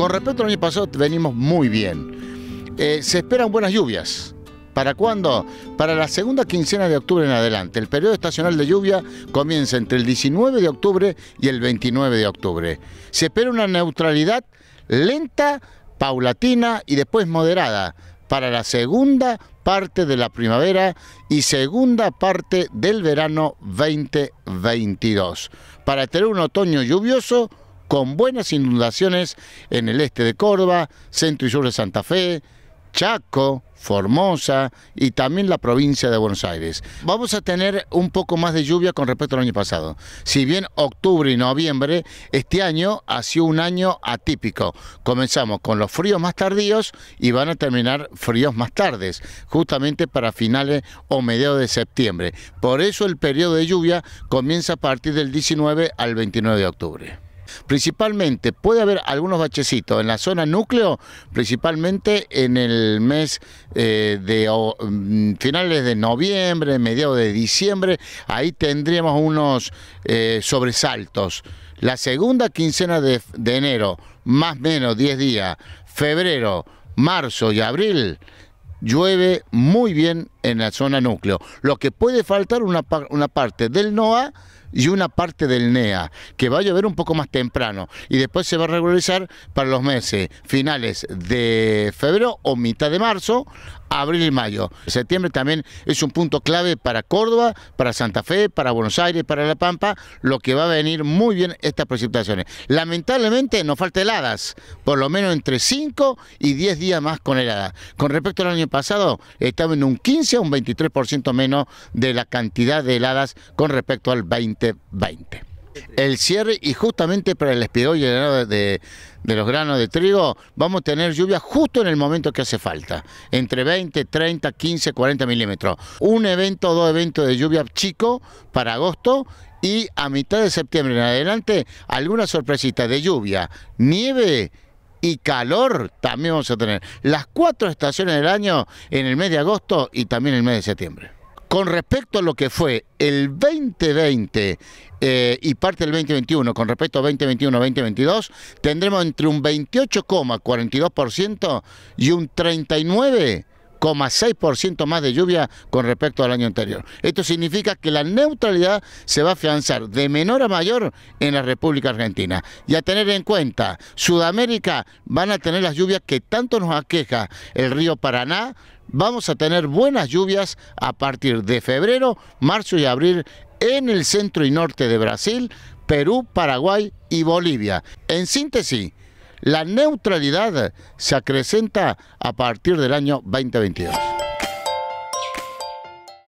Con respecto al año pasado venimos muy bien. Eh, se esperan buenas lluvias. ¿Para cuándo? Para la segunda quincena de octubre en adelante. El periodo estacional de lluvia comienza entre el 19 de octubre y el 29 de octubre. Se espera una neutralidad lenta, paulatina y después moderada para la segunda parte de la primavera y segunda parte del verano 2022. Para tener un otoño lluvioso con buenas inundaciones en el este de Córdoba, centro y sur de Santa Fe, Chaco, Formosa y también la provincia de Buenos Aires. Vamos a tener un poco más de lluvia con respecto al año pasado. Si bien octubre y noviembre, este año ha sido un año atípico. Comenzamos con los fríos más tardíos y van a terminar fríos más tardes, justamente para finales o mediados de septiembre. Por eso el periodo de lluvia comienza a partir del 19 al 29 de octubre. Principalmente puede haber algunos bachecitos en la zona núcleo, principalmente en el mes eh, de mm, finales de noviembre, mediados de diciembre, ahí tendríamos unos eh, sobresaltos. La segunda quincena de, enero, más o menos 10 días, febrero, marzo y abril, llueve muy bien en la zona núcleo. Lo que puede faltar una, una parte del NOA y una parte del NEA, que va a llover un poco más temprano y después se va a regularizar para los meses finales de febrero o mitad de marzo, abril y mayo. Septiembre también es un punto clave para Córdoba, para Santa Fe, para Buenos Aires, para La Pampa, lo que va a venir muy bien estas precipitaciones. Lamentablemente nos falta heladas, por lo menos entre 5 y 10 días más con heladas. Con respecto al año pasado, estaba en un 15 a un 23% menos de la cantidad de heladas con respecto al 2020 el cierre y justamente para el espigón y el de, de los granos de trigo vamos a tener lluvia justo en el momento que hace falta, entre 20, 30, 15, 40 milímetros. Un evento o dos eventos de lluvia chico para agosto y a mitad de septiembre en adelante alguna sorpresita de lluvia, nieve y calor también vamos a tener. Las cuatro estaciones del año en el mes de agosto y también el mes de septiembre con respecto a lo que fue el 2020 eh, y parte del 2021 con respecto a 2021-2022, tendremos entre un 28,42% y un 39,6% más de lluvia con respecto al año anterior. Esto significa que la neutralidad se va a afianzar de menor a mayor en la República Argentina. Y a tener en cuenta, Sudamérica van a tener las lluvias que tanto nos aqueja el río Paraná, vamos a tener buenas lluvias a partir de febrero, marzo y abril en el centro y norte de Brasil, Perú, Paraguay y Bolivia. En síntesis, la neutralidad se acrecenta a partir del año 2022.